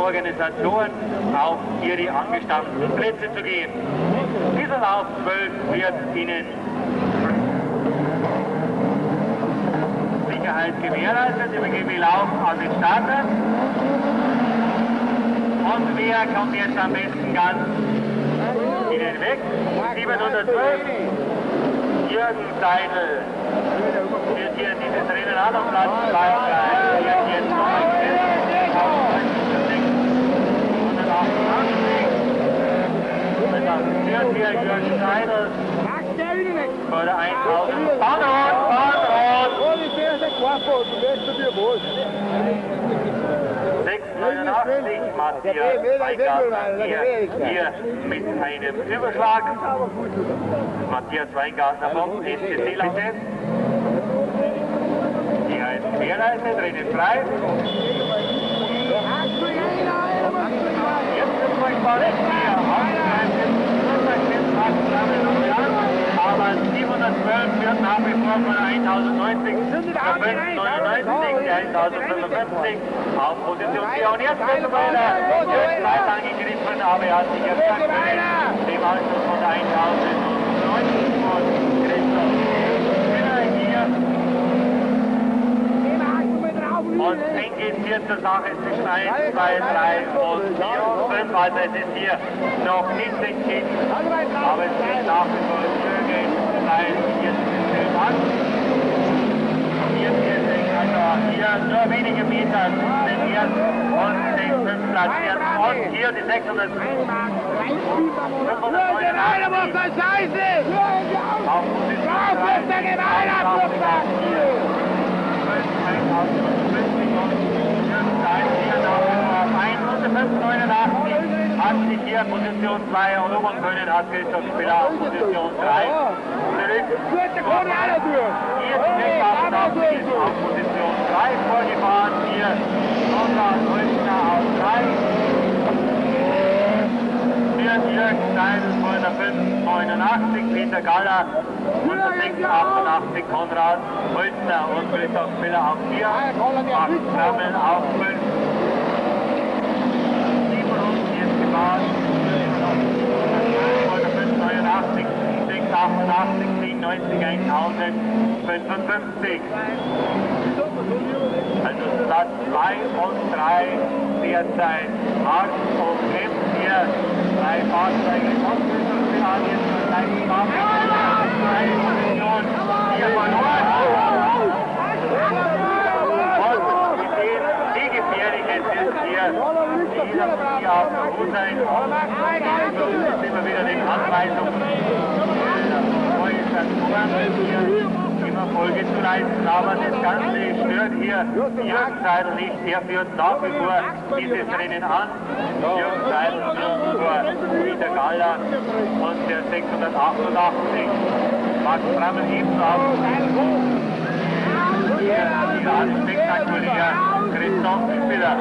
Organisatoren auf ihre angestammten Plätze zu gehen. Dieser Lauf 12 wird Ihnen Sicherheit gewährleistet. Wir begeben den Lauf an den Starter. Und wer kommt jetzt am besten ganz Ihnen weg? 712. Jürgen Seidel führt hier dieses Rennen an auf Platz 2 und 3. Führt jetzt noch ein Und dann führt hier Jürgen Seidel vor der 1000. Bahnrot, Bahnrot! 689 Matthias Weingartner hier, mit einem Überschlag. Matthias Weingartner vom SCC Lizenz. Hier ist gewährleistet, Rennen frei. Jetzt wird mal spannend hier. Ausgleichen, aber 712 wird nach wie vor von 1090 599, die 1055 auf Position 4. Und jetzt wird der Jürgen Leid angegriffen, aber er hat sich jetzt aktuell dem Anschluss von der 1090 von Christoph Spinner hier. Und eng geht hier zur Sache zwischen 1, 2, 3 und 4 und 5. Also es ist hier noch nicht entschieden, aber es geht nach wie vor Züge, hier sind es an. Hier ist also hier nur wenige Meter den ersten und den fünften Platzierten. Und hier die 600. 589. Auf Position 589 hat sich hier Position 2 erobern können, hat Christoph Spiller auf Position 3 zurück. Hier ist die 688 auf Position 3 vorgefahren, hier Konrad Röschner auf 3. Hier Jürgen Steidl vor der 589, Peter Galler und der 688 Konrad Röschner und Christoph Spiller auf 4. Max Krammel auf 5. Bahn, 589, 688, 1090, 1055. Also Platz 2 und 3 derzeit hart und kämpft hier drei Fahrzeuge und gleichen Fahrzeuge. Hier verloren. Und wir sehen, wie gefährlich es ist hier. Jeder muss hier auf der Hut sein. So ist immer wieder den Anweisungen immer Folge zu leisten. Aber das Ganze stört hier Jürgen Seidel nicht. Er führt nach wie vor dieses Rennen an. Jürgen Seidel vor Peter Galler und der 688. Max Brammel auf. Hier spektakulär Christoph Spiller.